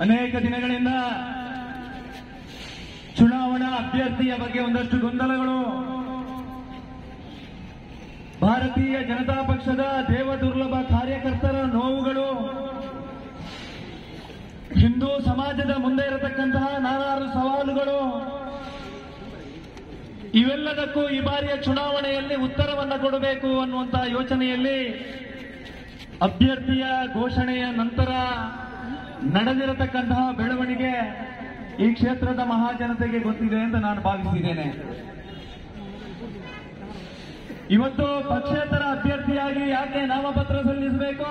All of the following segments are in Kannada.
ಅನೇಕ ದಿನಗಳಿಂದ ಚುನಾವಣಾ ಅಭ್ಯರ್ಥಿಯ ಬಗ್ಗೆ ಒಂದಷ್ಟು ಗೊಂದಲಗಳು. ಭಾರತೀಯ ಜನತಾ ಪಕ್ಷದ ದೇವದುರ್ಲಭ ಕಾರ್ಯಕರ್ತರ ನೋವುಗಳು. ಹಿಂದೂ ಸಮಾಜದ ಮುಂದೆ ಇರತಕ್ಕಂತಹ ನಾನಾರು ಸವಾಲುಗಳು. ಇವೆಲ್ಲದಕ್ಕೂ ಈ ಬಾರಿಯ ಚುನಾವಣೆಯಲ್ಲಿ ಉತ್ತರವನ್ನು ಕೊಡಬೇಕು ಅನ್ನುವಂತಹ ಯೋಚನೆಯಲ್ಲಿ ಅಭ್ಯರ್ಥಿಯ ಘೋಷಣೆಯ ನಂತರ ನಡೆದಿರತಕ್ಕಂತಹ ಬೆಳವಣಿಗೆ ಈ ಕ್ಷೇತ್ರದ ಮಹಾಜನತೆಗೆ ಗೊತ್ತಿದೆ ಅಂತ ನಾನು ಭಾವಿಸಿದ್ದೇನೆ. ಇವತ್ತು ಪಕ್ಷೇತರ ಅಭ್ಯರ್ಥಿಯಾಗಿ ಯಾಕೆ ನಾಮಪತ್ರ ಸಲ್ಲಿಸಬೇಕು?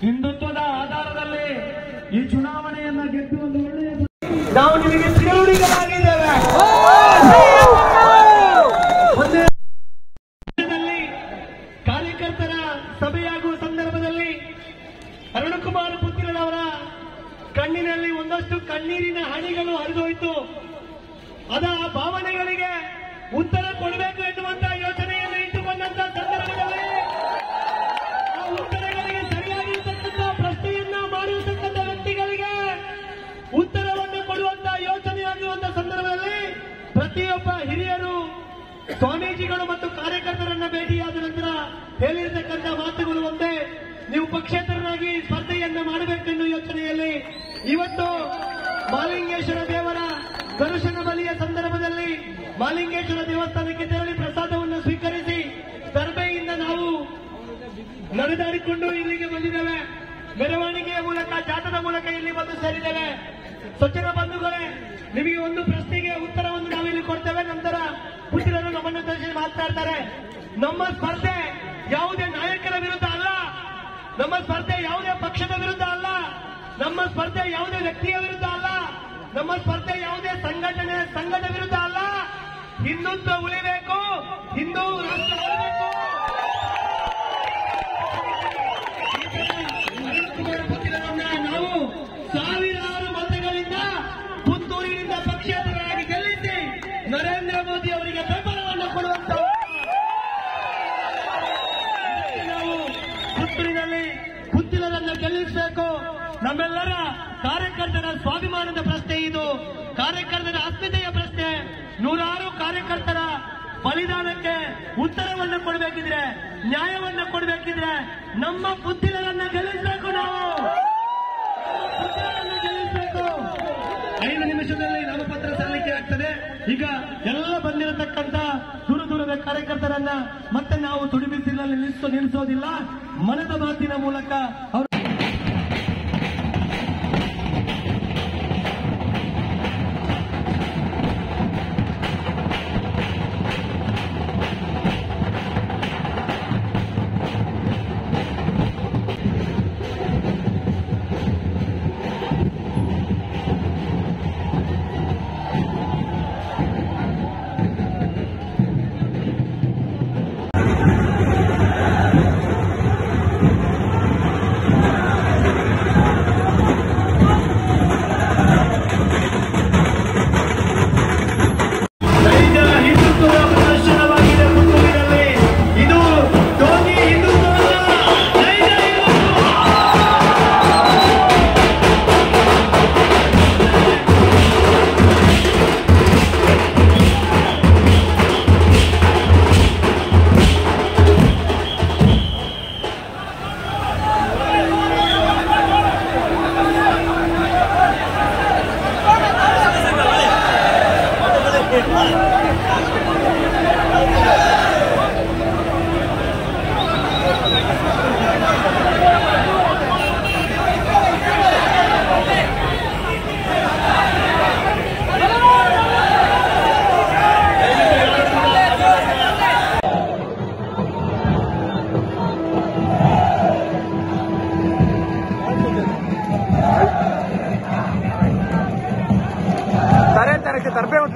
ಹಿಂದುತ್ವದ ಆಧಾರದಲ್ಲಿ ಈ ಚುನಾವಣೆಯನ್ನ ಗೆದ್ದು ಒಂದು ಒಳ್ಳೆಯ ನಾವು ನಿಮಗೆ ಹನಿಗಳು ಹರಿದೋಯ್ತು. ಅದ ಭಾವನೆಗಳಿಗೆ ಉತ್ತರ ಕೊಡಬೇಕು ಎನ್ನುವಂತಹ ಯೋಚನೆಯನ್ನು ಇಟ್ಟುಕೊಂಡಂತ ಸಂದರ್ಭದಲ್ಲಿ ಆ ಉತ್ತರಗಳಿಗೆ ಸರಿಯಾಗಿರ್ತಕ್ಕಂತಹ ಪ್ರಶ್ನೆಯನ್ನ ಮಾಡಿರ್ತಕ್ಕಂಥ ವ್ಯಕ್ತಿಗಳಿಗೆ ಉತ್ತರವನ್ನು ಕೊಡುವಂತಹ ಯೋಚನೆ ಆಗಿರುವಂತ ಸಂದರ್ಭದಲ್ಲಿ ಪ್ರತಿಯೊಬ್ಬ ಹಿರಿಯರು, ಸ್ವಾಮೀಜಿಗಳು ಮತ್ತು ಕಾರ್ಯಕರ್ತರನ್ನ ಭೇಟಿಯಾದ ನಂತರ ಹೇಳಿರ್ತಕ್ಕಂಥ ಮಾತುಗಳು ಒಂದೇ. ನೀವು ಪಕ್ಷೇತರರಾಗಿ ಸ್ಪರ್ಧೆಯನ್ನ ಮಾಡಬೇಕೆನ್ನುವ ಯೋಚನೆಯಲ್ಲಿ ಇವತ್ತು ಮಾಲಿಂಗೇಶ್ವರ ದೇವರ ಬಲಿಯ ಸಂದರ್ಭದಲ್ಲಿ ಮಾಲಿಂಗೇಶ್ವರ ದೇವಸ್ಥಾನಕ್ಕೆ ತೆರಳಿ ಪ್ರಸಾದವನ್ನು ಸ್ವೀಕರಿಸಿ ಸ್ಪರ್ಧೆಯಿಂದ ನಾವು ನಡೆದಾಡಿಕೊಂಡು ಇಲ್ಲಿಗೆ ಬಂದಿದ್ದೇವೆ. ಮೆರವಣಿಗೆಯ ಮೂಲಕ ಜಾಥದ ಮೂಲಕ ಇಲ್ಲಿ ಬಂದು ಸೇರಿದ್ದೇವೆ. ಸಚಿವ ಬಂಧುಗಳೇ, ನಿಮಗೆ ಒಂದು ಪ್ರಶ್ನೆಗೆ ಉತ್ತರವನ್ನು ನಾವಿಲ್ಲಿ ಕೊಡ್ತೇವೆ. ನಂತರ ಪುತ್ರರು ನಮ್ಮನ್ನು ಉದ್ದೇಶಿಸಿ ಮಾತನಾಡ್ತಾರೆ ನಮ್ಮ ಸ್ಪರ್ಧೆ ಯಾವುದೇ ನಾಯಕರ ವಿರುದ್ಧ ಅಲ್ಲ. ನಮ್ಮ ಸ್ಪರ್ಧೆ ಯಾವುದೇ ಪಕ್ಷದ ವಿರುದ್ಧ ಅಲ್ಲ. ನಮ್ಮ ಸ್ಪರ್ಧೆ ಯಾವುದೇ ವ್ಯಕ್ತಿಯ ವಿರುದ್ಧ ನಮ್ಮ ಸ್ಪರ್ಧೆ ಯಾವುದೇ ಸಂಘಟನೆ, ಸಂಘದ ವಿರುದ್ಧ ಅಲ್ಲ. ಹಿಂದುತ್ವ ಉಳಿಬೇಕು. ಹಿಂದೂ ರಾಷ್ಟ್ರ ಉಳಿಬೇಕು. ನಾವು ಸಾವಿರಾರು ಮತಗಳಿಂದ ಪುತ್ತೂರಿನಿಂದ ಪಕ್ಷೇತರರಾಗಿ ಗೆಲ್ಲಿಸಿ ನರೇಂದ್ರ ಮೋದಿ ಅವರಿಗೆ ಬೆಂಬಲವನ್ನು ಕೊಡುವಂತ ನಾವು ಪುತ್ತೂರಿನಲ್ಲಿ ಪುತ್ತಿಲರನ್ನು ಗೆಲ್ಲಿಸಬೇಕು. ನಮ್ಮೆಲ್ಲರ ಕಾರ್ಯಕರ್ತರ ಸ್ವಾಭಿಮಾನದ ಪ್ರಶ್ನೆ ಇದು. ಕಾರ್ಯಕರ್ತರ ಅಸ್ಮಿತೆಯ ಪ್ರಶ್ನೆ. ನೂರಾರು ಕಾರ್ಯಕರ್ತರ ಬಲಿದಾನಕ್ಕೆ ಉತ್ತರವನ್ನು ಕೊಡಬೇಕಿದ್ರೆ, ನ್ಯಾಯವನ್ನು ಕೊಡಬೇಕಿದ್ರೆ ನಮ್ಮ ಪುತ್ತಿಲರನ್ನ ಗೆಲ್ಲಿಸಬೇಕು ನಾವು. ಐದು ನಿಮಿಷದಲ್ಲಿ ನಾಮಪತ್ರ ಸಲ್ಲಿಕೆ ಆಗ್ತದೆ. ಈಗ ಎಲ್ಲ ಬಂದಿರತಕ್ಕಂತ ದೂರ ದೂರದ ಕಾರ್ಯಕರ್ತರನ್ನ ಮತ್ತೆ ನಾವು ತುಡಿಬಿಸಿಲ್ಲ ನಿಲ್ಲಿಸೋ ನಿಲ್ಲಿಸೋದಿಲ್ಲ. ಮನದ ಮಾತಿನ ಮೂಲಕ ಅವರು तरपे उठ